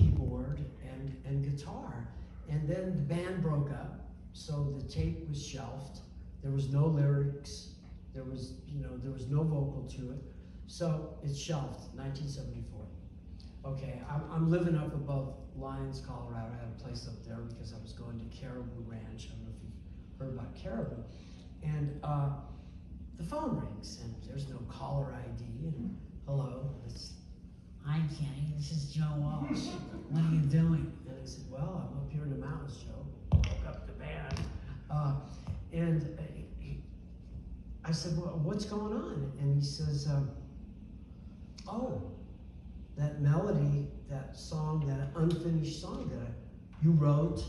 keyboard and, and guitar. And then the band broke up, so the tape was shelved. There was no lyrics. There was, you know, there was no vocal to it. So it's shelved, 1974. Okay, I'm, I'm living up above Lyons, Colorado. I had a place up there because I was going to Caribou Ranch. I don't know if you've heard about Caribou. And uh, the phone rings, and there's no caller ID. And hello, it's Hi, Kenny. This is Joe Walsh. What are you doing? And I said, Well, I'm up here in the mountains, Joe. Woke up the band. Uh, and uh, I said, Well, what's going on? And he says, um, Oh, that melody, that song, that unfinished song that I, you wrote,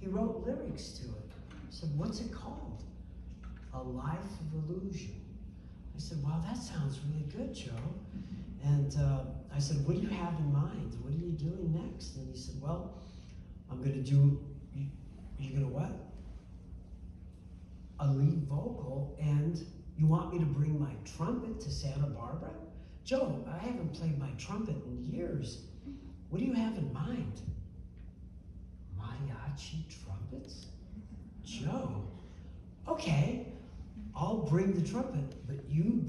he wrote lyrics to it. I said, What's it called? A Life of Illusion. I said, Wow, that sounds really good, Joe. And uh, I said, What do you have in mind? What are you doing next? And he said, Well, I'm going to do, you, you're going to what? A lead vocal, and you want me to bring my trumpet to Santa Barbara? Joe, I haven't played my trumpet in years. What do you have in mind? Mariachi trumpets? Joe, okay, I'll bring the trumpet, but you.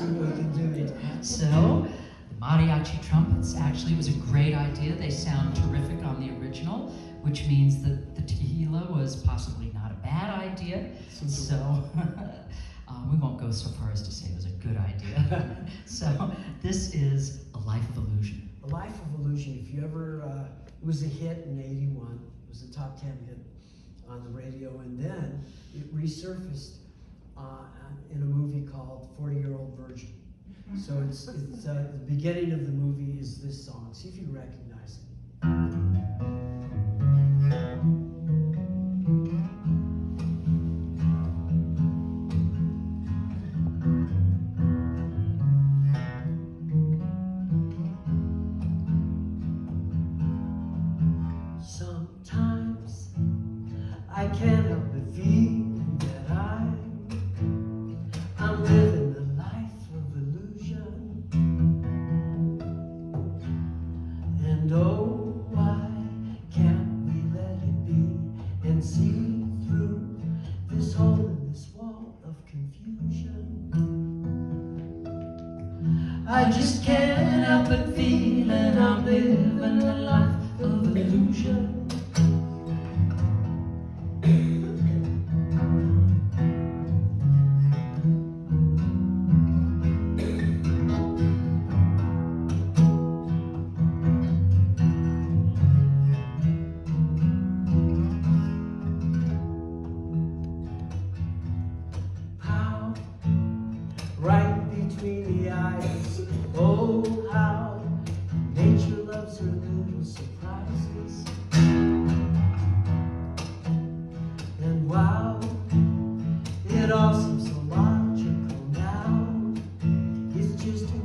What we can do. So, the mariachi trumpets actually was a great idea. They sound terrific on the original, which means that the tequila was possibly not a bad idea. So, um, we won't go so far as to say it was a good idea. so, this is A Life of Illusion. A Life of Illusion, if you ever, uh, it was a hit in 81. It was a top 10 hit on the radio, and then it resurfaced uh, in a movie So it's, it's uh, the beginning of the movie is this song. See if you recognize it. Sometimes I can't help but feel I just can't help but feeling I'm living a life of illusion. Right between the eyes.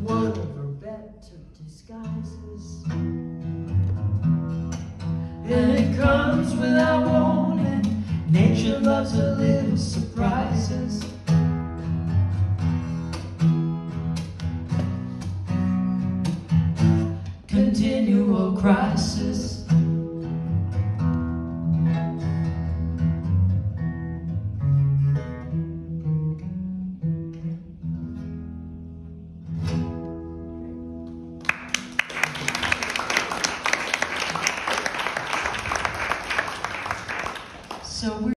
One of her better disguises. And it comes without warning. Nature loves her little surprises. Continual crisis.